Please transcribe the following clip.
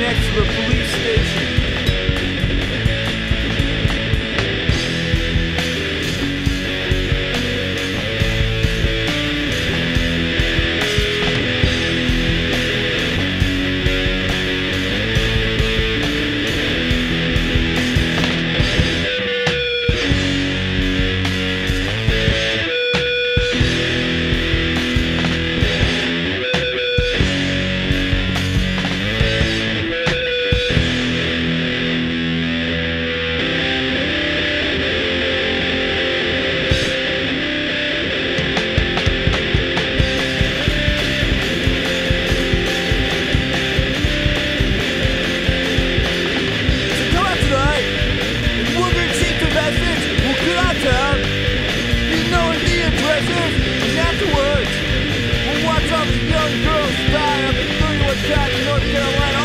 next to the police station. North Carolina.